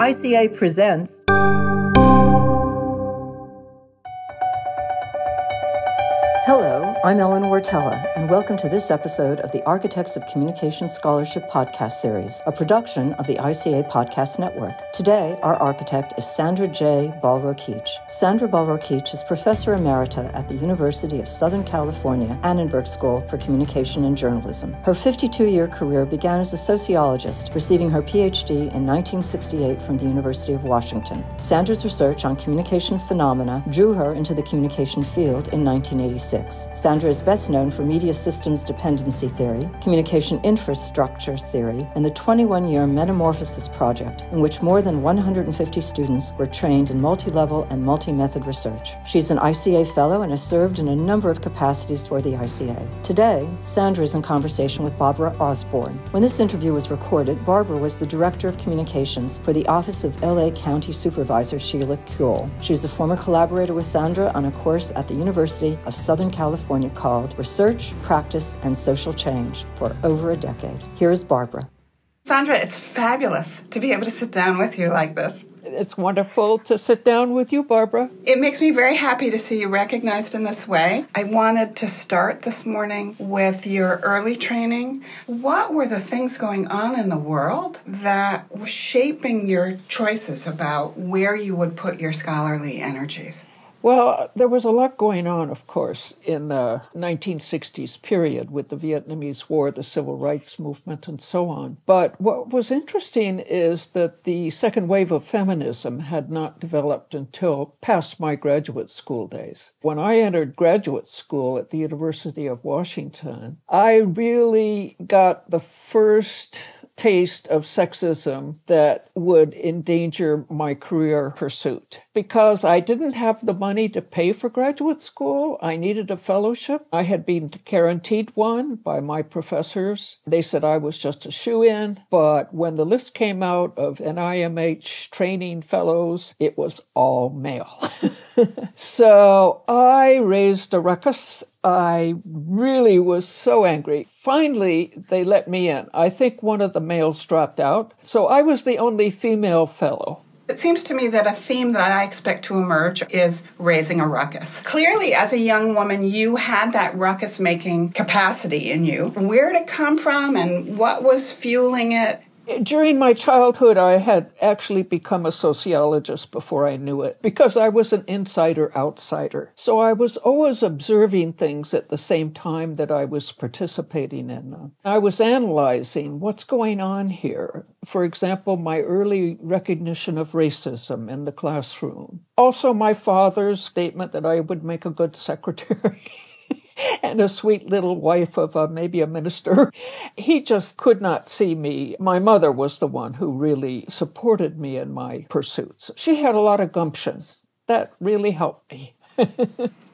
ICA presents. And welcome to this episode of the Architects of Communication Scholarship podcast series, a production of the ICA Podcast Network. Today, our architect is Sandra J. Ball-Rokeach. Sandra Ball-Rokeach is professor emerita at the University of Southern California Annenberg School for Communication and Journalism. Her 52 year career began as a sociologist, receiving her PhD in 1968 from the University of Washington. Sandra's research on communication phenomena drew her into the communication field in 1986. Sandra is best known for media systems dependency theory, communication infrastructure theory, and the 21 year Metamorphosis Project, in which more than 150 students were trained in multi level and multi method research. She's an ICA Fellow and has served in a number of capacities for the ICA. Today, Sandra is in conversation with Barbara Osborn. When this interview was recorded, Barbara was the Director of Communications for the Office of LA County Supervisor Sheila Kuehl. She a former collaborator with Sandra on a course at the University of Southern California called Research, Practice, and Social Change for over a decade. Here is Barbara. Sandra, it's fabulous to be able to sit down with you like this. It's wonderful to sit down with you, Barbara. It makes me very happy to see you recognized in this way. I wanted to start this morning with your early training. What were the things going on in the world that were shaping your choices about where you would put your scholarly energies? Well, there was a lot going on, of course, in the 1960s period with the Vietnamese War, the Civil Rights Movement, and so on. But what was interesting is that the second wave of feminism had not developed until past my graduate school days. When I entered graduate school at the University of Washington, I really got the first taste of sexism that would endanger my career pursuit. Because I didn't have the money to pay for graduate school, I needed a fellowship. I had been guaranteed one by my professors. They said I was just a shoe in, but when the list came out of NIMH training fellows, it was all male. so I raised a ruckus I really was so angry. Finally, they let me in. I think one of the males dropped out. So I was the only female fellow. It seems to me that a theme that I expect to emerge is raising a ruckus. Clearly, as a young woman, you had that ruckus making capacity in you. Where did it come from and what was fueling it? During my childhood, I had actually become a sociologist before I knew it because I was an insider outsider. So I was always observing things at the same time that I was participating in them. I was analyzing what's going on here. For example, my early recognition of racism in the classroom. Also, my father's statement that I would make a good secretary. and a sweet little wife of a, maybe a minister. He just could not see me. My mother was the one who really supported me in my pursuits. She had a lot of gumption. That really helped me.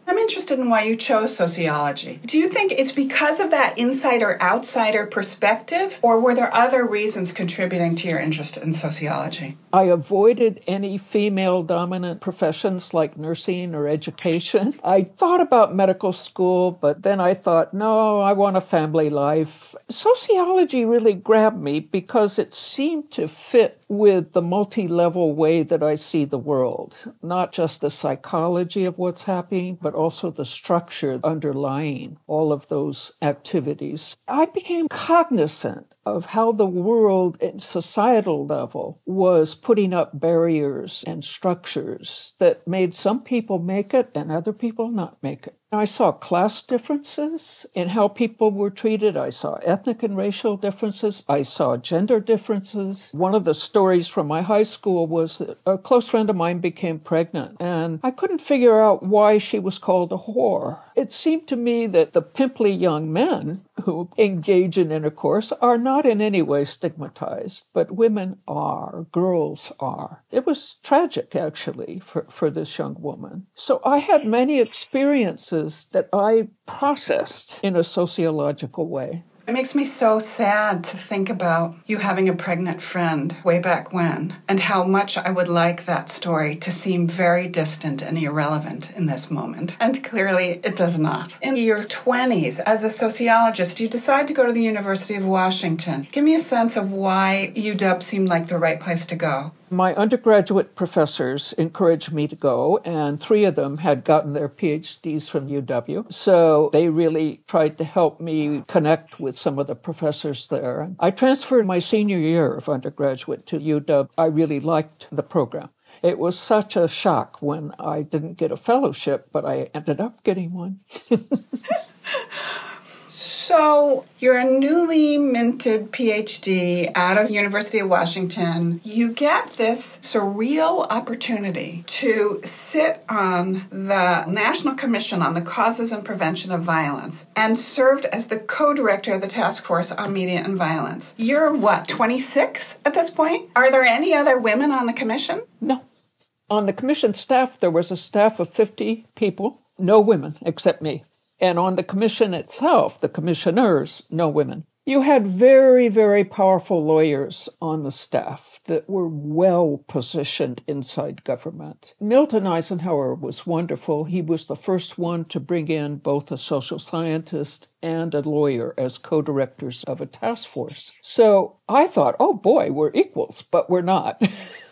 I'm interested in why you chose sociology. Do you think it's because of that insider outsider perspective, or were there other reasons contributing to your interest in sociology? I avoided any female dominant professions like nursing or education. I thought about medical school, but then I thought, no, I want a family life. Sociology really grabbed me because it seemed to fit with the multi level way that I see the world, not just the psychology of what's happening, but also the structure underlying all of those activities. I became cognizant of how the world at societal level was putting up barriers and structures that made some people make it and other people not make it. I saw class differences in how people were treated. I saw ethnic and racial differences. I saw gender differences. One of the stories from my high school was that a close friend of mine became pregnant, and I couldn't figure out why she was called a whore. It seemed to me that the pimply young men who engage in intercourse are not in any way stigmatized, but women are, girls are. It was tragic, actually, for, for this young woman. So I had many experiences that I processed in a sociological way. It makes me so sad to think about you having a pregnant friend way back when, and how much I would like that story to seem very distant and irrelevant in this moment. And clearly, it does not. In your 20s, as a sociologist, you decide to go to the University of Washington. Give me a sense of why UW seemed like the right place to go. My undergraduate professors encouraged me to go, and three of them had gotten their PhDs from UW. So they really tried to help me connect with some of the professors there. I transferred my senior year of undergraduate to UW. I really liked the program. It was such a shock when I didn't get a fellowship, but I ended up getting one. So, you're a newly minted PhD out of University of Washington. You get this surreal opportunity to sit on the National Commission on the Causes and Prevention of Violence and served as the co-director of the Task Force on Media and Violence. You're what, 26 at this point? Are there any other women on the commission? No. On the commission staff, there was a staff of 50 people, no women except me. And on the commission itself, the commissioners, no women. You had very, very powerful lawyers on the staff that were well positioned inside government. Milton Eisenhower was wonderful. He was the first one to bring in both a social scientist and a lawyer as co directors of a task force. So I thought, oh boy, we're equals, but we're not.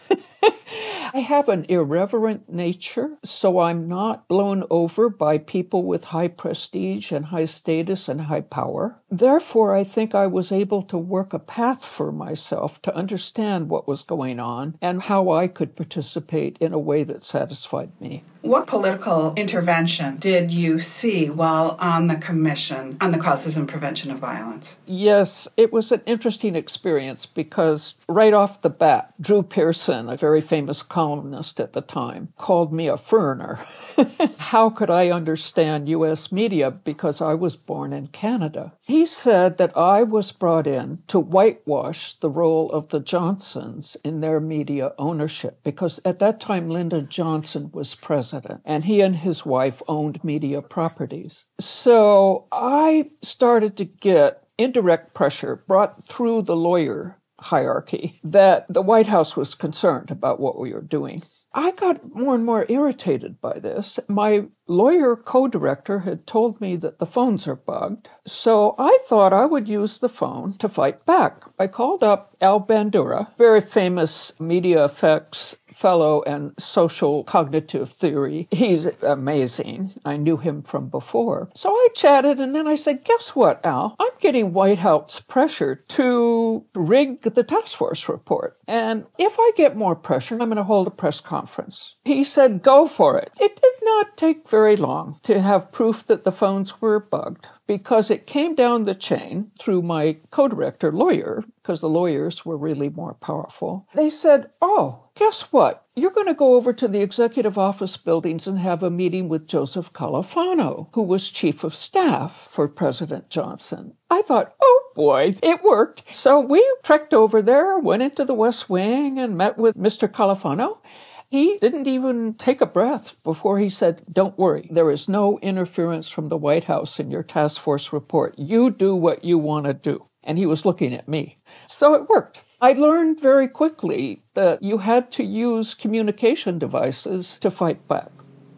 I have an irreverent nature, so I'm not blown over by people with high prestige and high status and high power. Therefore, I think I was able to work a path for myself to understand what was going on and how I could participate in a way that satisfied me. What political intervention did you see while on the Commission on the Causes and Prevention of Violence? Yes, it was an interesting experience because right off the bat, Drew Pearson, a very famous columnist at the time, called me a foreigner. How could I understand U.S. media because I was born in Canada? He said that I was brought in to whitewash the role of the Johnsons in their media ownership because at that time Lyndon Johnson was president president, and he and his wife owned media properties. So I started to get indirect pressure brought through the lawyer hierarchy that the White House was concerned about what we were doing. I got more and more irritated by this. My lawyer co director had told me that the phones are bugged, so I thought I would use the phone to fight back. I called up Al Bandura, very famous media effects fellow and social cognitive theory. He's amazing. I knew him from before. So I chatted and then I said, Guess what, Al? I'm getting White House pressure to rig the task force report. And if I get more pressure, I'm going to hold a press conference. He said, Go for it. It did not take very long to have proof that the phones were bugged because it came down the chain through my co director lawyer, because the lawyers were really more powerful. They said, Oh, guess what? You're going to go over to the executive office buildings and have a meeting with Joseph Califano, who was chief of staff for President Johnson. I thought, oh boy, it worked. So we trekked over there, went into the West Wing, and met with Mr. Califano. He didn't even take a breath before he said, Don't worry, there is no interference from the White House in your task force report. You do what you want to do. And he was looking at me. So it worked. I learned very quickly that you had to use communication devices to fight back.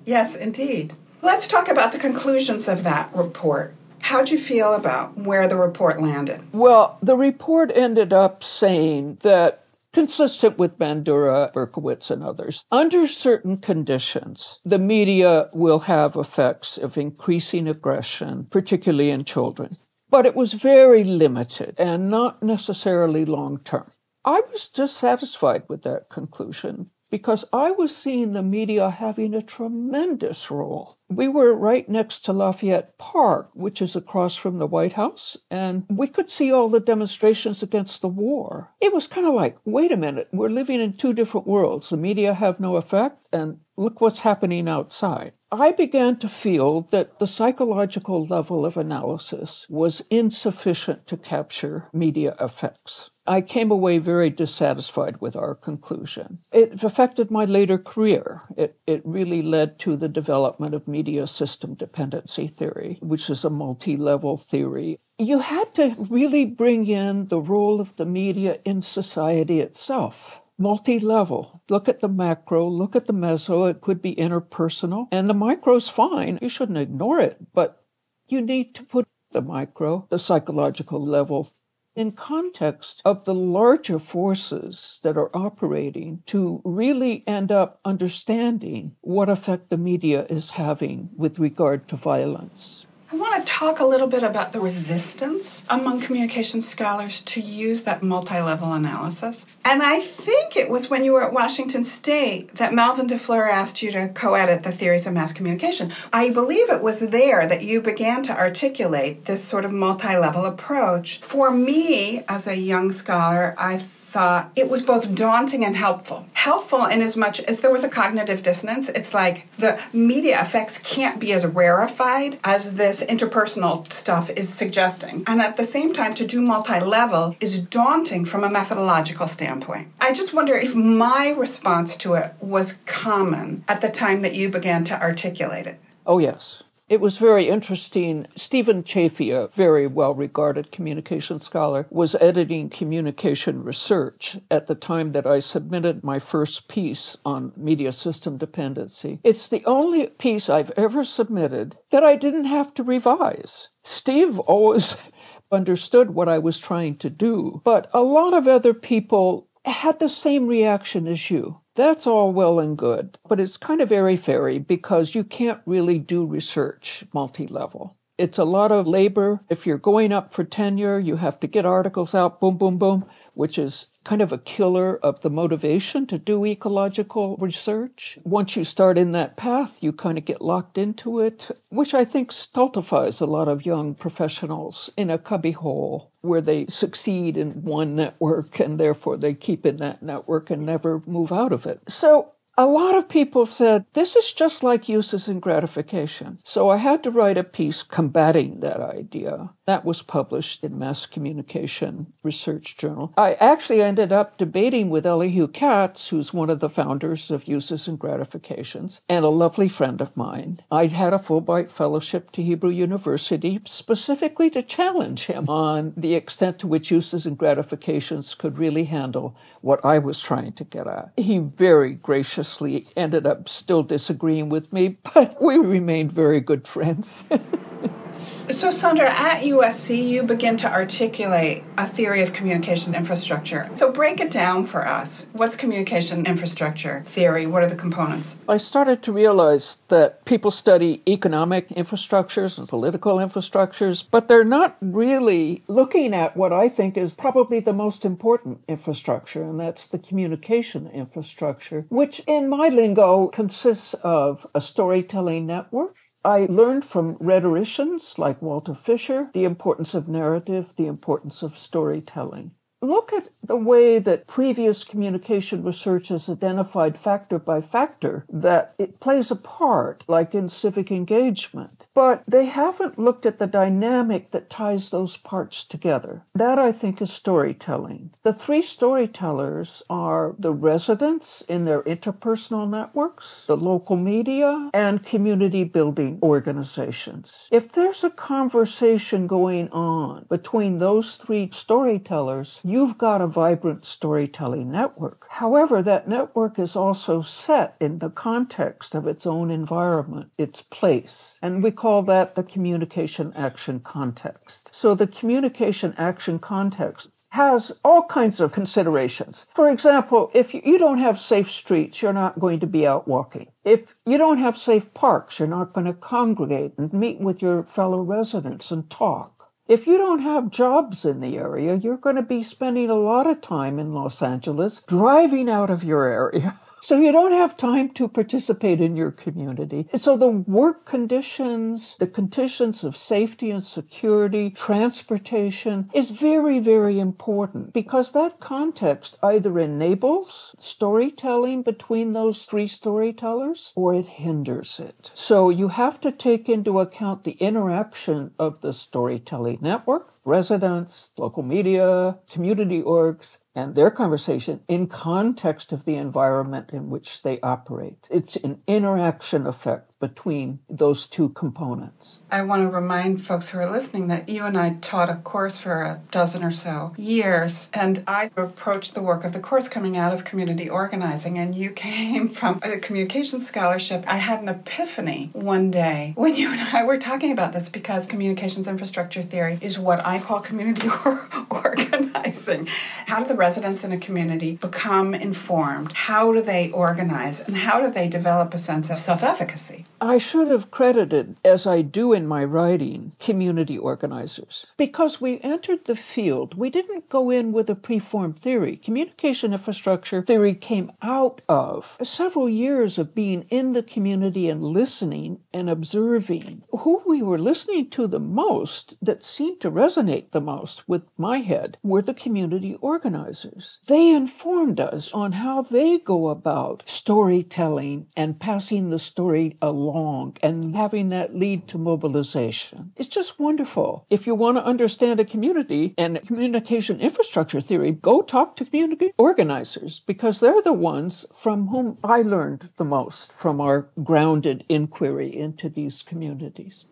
Yes, indeed. Let's talk about the conclusions of that report. How'd you feel about where the report landed? Well, the report ended up saying that consistent with Bandura, Berkowitz, and others. Under certain conditions, the media will have effects of increasing aggression, particularly in children. But it was very limited and not necessarily long term. I was dissatisfied with that conclusion because I was seeing the media having a tremendous role. We were right next to Lafayette Park, which is across from the White House, and we could see all the demonstrations against the war. It was kind of like, wait a minute, we're living in two different worlds. The media have no effect, and look what's happening outside. I began to feel that the psychological level of analysis was insufficient to capture media effects. I came away very dissatisfied with our conclusion. It affected my later career. It, it really led to the development of media system dependency theory, which is a multi level theory. You had to really bring in the role of the media in society itself multi level. Look at the macro, look at the meso. It could be interpersonal. And the micro's fine. You shouldn't ignore it, but you need to put the micro, the psychological level, in context of the larger forces that are operating to really end up understanding what effect the media is having with regard to violence. I want to talk a little bit about the resistance among communication scholars to use that multi level analysis. And I think it was when you were at Washington State that Melvin DeFleur asked you to co edit the theories of mass communication. I believe it was there that you began to articulate this sort of multi level approach. For me, as a young scholar, I thought it was both daunting and helpful. Helpful in as much as there was a cognitive dissonance. It's like the media effects can't be as rarefied as this interpersonal stuff is suggesting. And at the same time, to do multi level is daunting from a methodological standpoint. I just wonder if my response to it was common at the time that you began to articulate it. Oh, yes. It was very interesting. Steven Chaffee, a very well regarded communication scholar, was editing communication research at the time that I submitted my first piece on media system dependency. It's the only piece I've ever submitted that I didn't have to revise. Steve always understood what I was trying to do, but a lot of other people had the same reaction as you. That's all well and good, but it's kind of airy fairy because you can't really do research multi level. It's a lot of labor. If you're going up for tenure, you have to get articles out, boom, boom, boom which is kind of a killer of the motivation to do ecological research. Once you start in that path, you kind of get locked into it, which I think stultifies a lot of young professionals in a cubbyhole where they succeed in one network and therefore they keep in that network and never move out of it. So a lot of people said, this is just like uses and gratification. So I had to write a piece combating that idea. That was published in Mass Communication Research Journal. I actually ended up debating with Elihu Katz, who's one of the founders of Uses and Gratifications, and a lovely friend of mine. I'd had a Fulbright Fellowship to Hebrew University specifically to challenge him on the extent to which uses and gratifications could really handle what I was trying to get at. He very graciously ended up still disagreeing with me, but we remained very good friends. So, Sandra, at USC, you begin to articulate a theory of communication infrastructure. So, break it down for us. What's communication infrastructure theory? What are the components? I started to realize that people study economic infrastructures and political infrastructures, but they're not really looking at what I think is probably the most important infrastructure, and that's the communication infrastructure, which in my lingo consists of a storytelling network I learned from rhetoricians like Walter Fisher the importance of narrative, the importance of storytelling. Look at the way that previous communication research has identified factor by factor that it plays a part, like in civic engagement. But they haven't looked at the dynamic that ties those parts together. That, I think, is storytelling. The three storytellers are the residents in their interpersonal networks, the local media, and community building organizations. If there's a conversation going on between those three storytellers, you've got a vibrant storytelling network. However, that network is also set in the context of its own environment, its place. And we call that the communication action context. So the communication action context has all kinds of considerations. For example, if you don't have safe streets, you're not going to be out walking. If you don't have safe parks, you're not going to congregate and meet with your fellow residents and talk. If you don't have jobs in the area, you're going to be spending a lot of time in Los Angeles driving out of your area. So you don't have time to participate in your community. So the work conditions, the conditions of safety and security, transportation is very, very important because that context either enables storytelling between those three storytellers or it hinders it. So you have to take into account the interaction of the storytelling network residents, local media, community orgs, and their conversation in context of the environment in which they operate. It's an interaction effect between those two components. I want to remind folks who are listening that you and I taught a course for a dozen or so years, and I approached the work of the course coming out of community organizing, and you came from a communication scholarship. I had an epiphany one day when you and I were talking about this because communications infrastructure theory is what I call community organizing. How do the residents in a community become informed? How do they organize? And how do they develop a sense of self efficacy? I should have credited, as I do in my writing, community organizers. Because we entered the field, we didn't go in with a preformed theory. Communication infrastructure theory came out of several years of being in the community and listening and observing. Who we were listening to the most, that seemed to resonate the most with my head, were the community organizers. They informed us on how they go about storytelling and passing the story along and having that lead to mobilization. It's just wonderful. If you want to understand a community and communication infrastructure theory, go talk to community organizers because they're the ones from whom I learned the most from our grounded inquiry into these communities.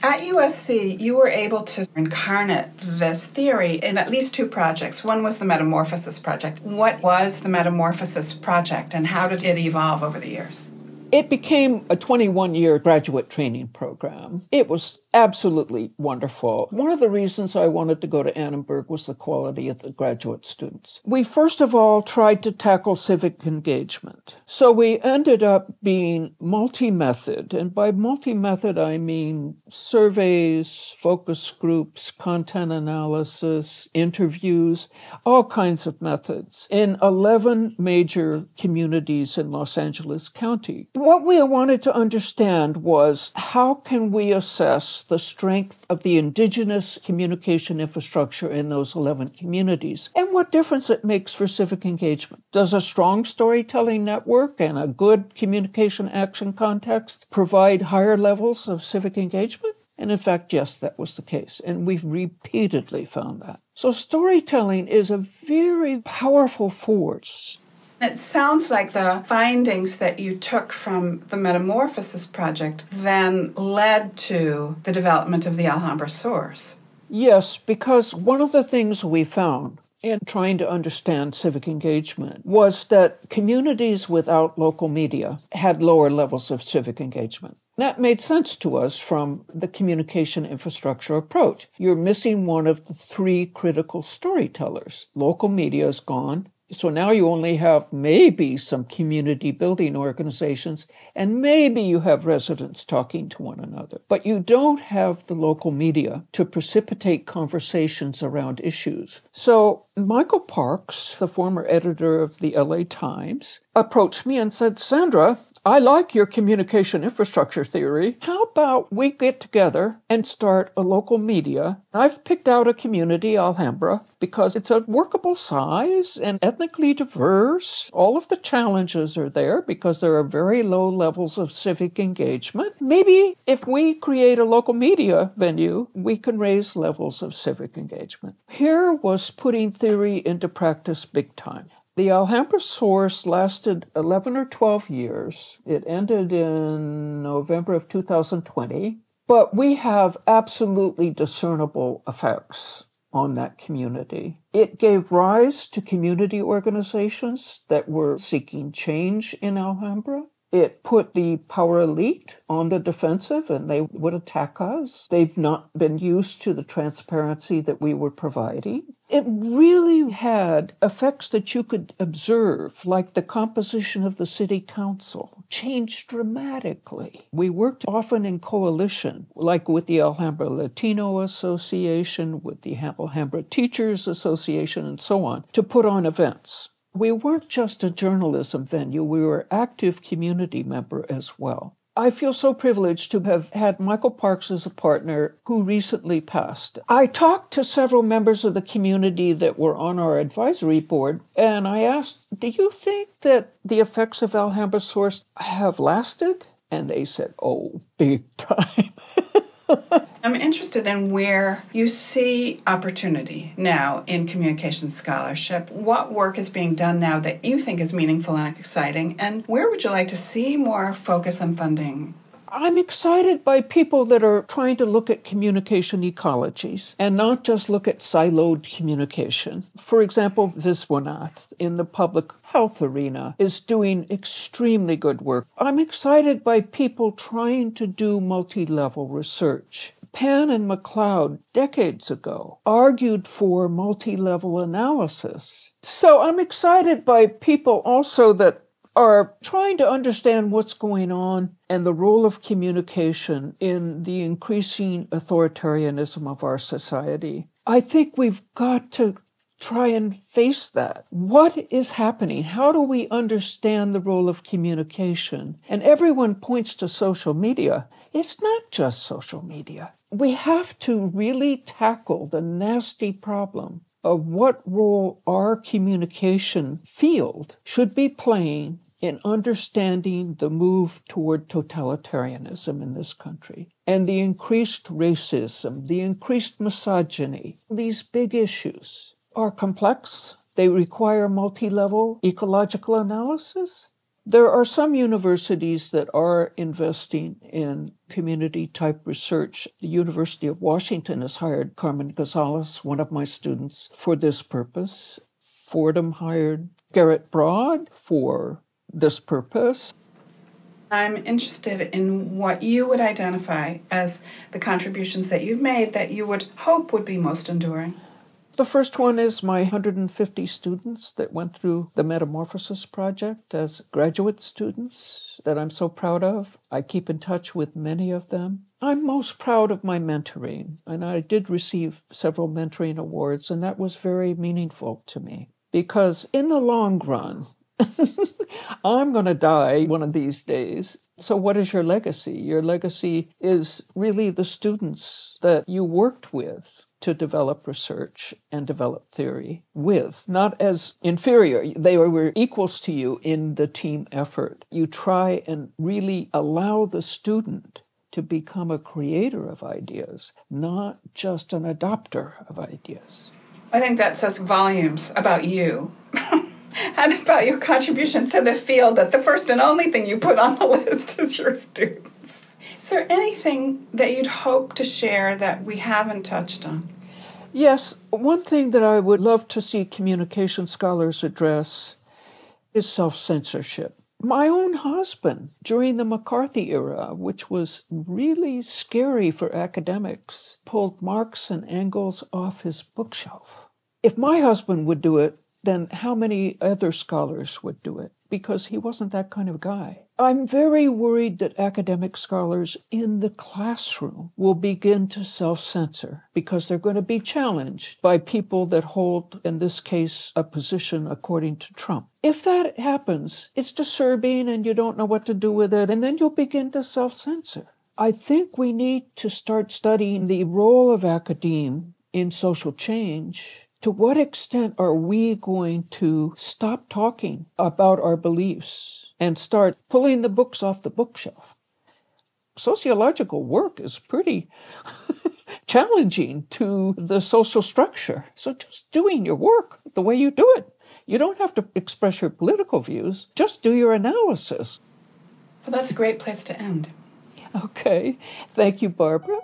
At USC, you were able to incarnate this theory in at least two projects. One was the Metamorphosis Project. What was the Metamorphosis Project and how did it evolve over the years? It became a 21 year graduate training program. It was absolutely wonderful. One of the reasons I wanted to go to Annenberg was the quality of the graduate students. We first of all tried to tackle civic engagement. So we ended up being multi method. And by multi method, I mean surveys, focus groups, content analysis, interviews, all kinds of methods in 11 major communities in Los Angeles County. What we wanted to understand was how can we assess the strength of the indigenous communication infrastructure in those 11 communities and what difference it makes for civic engagement. Does a strong storytelling network and a good communication action context provide higher levels of civic engagement? And in fact, yes, that was the case. And we've repeatedly found that. So storytelling is a very powerful force it sounds like the findings that you took from the Metamorphosis Project then led to the development of the Alhambra source. Yes, because one of the things we found in trying to understand civic engagement was that communities without local media had lower levels of civic engagement. That made sense to us from the communication infrastructure approach. You're missing one of the three critical storytellers. Local media is gone, so now you only have maybe some community building organizations and maybe you have residents talking to one another, but you don't have the local media to precipitate conversations around issues. So Michael Parks, the former editor of the LA Times, approached me and said, Sandra, I like your communication infrastructure theory. How about we get together and start a local media? I've picked out a community, Alhambra, because it's a workable size and ethnically diverse. All of the challenges are there because there are very low levels of civic engagement. Maybe if we create a local media venue, we can raise levels of civic engagement. Here was putting theory into practice big time. The Alhambra source lasted 11 or 12 years. It ended in November of 2020, but we have absolutely discernible effects on that community. It gave rise to community organizations that were seeking change in Alhambra. It put the power elite on the defensive and they would attack us. They've not been used to the transparency that we were providing. It really had effects that you could observe, like the composition of the city council changed dramatically. We worked often in coalition, like with the Alhambra Latino Association, with the Alhambra Teachers Association, and so on, to put on events we weren't just a journalism venue, we were active community member as well. I feel so privileged to have had Michael Parks as a partner who recently passed. I talked to several members of the community that were on our advisory board, and I asked, Do you think that the effects of Alhambra Source have lasted? And they said, Oh, big time. I'm interested in where you see opportunity now in communication scholarship. What work is being done now that you think is meaningful and exciting? And where would you like to see more focus on funding? I'm excited by people that are trying to look at communication ecologies and not just look at siloed communication. For example, Viswanath in the public health arena is doing extremely good work. I'm excited by people trying to do multi level research. Pan and McLeod, decades ago, argued for multi level analysis. So I'm excited by people also that are trying to understand what's going on and the role of communication in the increasing authoritarianism of our society. I think we've got to try and face that. What is happening? How do we understand the role of communication? And everyone points to social media. It's not just social media. We have to really tackle the nasty problem of what role our communication field should be playing in understanding the move toward totalitarianism in this country and the increased racism, the increased misogyny, these big issues are complex. They require multi level ecological analysis. There are some universities that are investing in community type research. The University of Washington has hired Carmen Gonzalez, one of my students, for this purpose. Fordham hired Garrett Broad for this purpose. I'm interested in what you would identify as the contributions that you've made that you would hope would be most enduring. The first one is my 150 students that went through the Metamorphosis Project as graduate students that I'm so proud of. I keep in touch with many of them. I'm most proud of my mentoring, and I did receive several mentoring awards, and that was very meaningful to me because in the long run, I'm going to die one of these days. So, what is your legacy? Your legacy is really the students that you worked with to develop research and develop theory with, not as inferior. They were equals to you in the team effort. You try and really allow the student to become a creator of ideas, not just an adopter of ideas. I think that says volumes about you. and about your contribution to the field that the first and only thing you put on the list is your students. Is there anything that you'd hope to share that we haven't touched on? Yes, one thing that I would love to see communication scholars address is self censorship. My own husband, during the McCarthy era, which was really scary for academics, pulled Marx and Engels off his bookshelf. If my husband would do it, then how many other scholars would do it? Because he wasn't that kind of guy. I'm very worried that academic scholars in the classroom will begin to self censor because they're going to be challenged by people that hold, in this case, a position according to Trump. If that happens, it's disturbing and you don't know what to do with it, and then you'll begin to self censor. I think we need to start studying the role of academe in social change to what extent are we going to stop talking about our beliefs and start pulling the books off the bookshelf? Sociological work is pretty challenging to the social structure. So just doing your work the way you do it. You don't have to express your political views, just do your analysis. Well, that's a great place to end. Okay. Thank you, Barbara.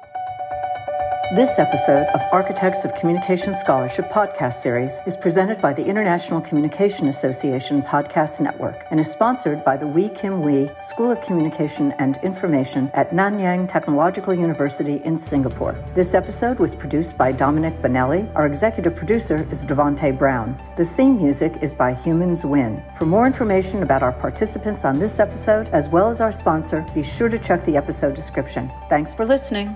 This episode of Architects of Communication Scholarship podcast series is presented by the International Communication Association Podcast Network and is sponsored by the Wee Kim Wee School of Communication and Information at Nanyang Technological University in Singapore. This episode was produced by Dominic Bonelli. Our executive producer is Devonte Brown. The theme music is by Humans Win. For more information about our participants on this episode, as well as our sponsor, be sure to check the episode description. Thanks for listening.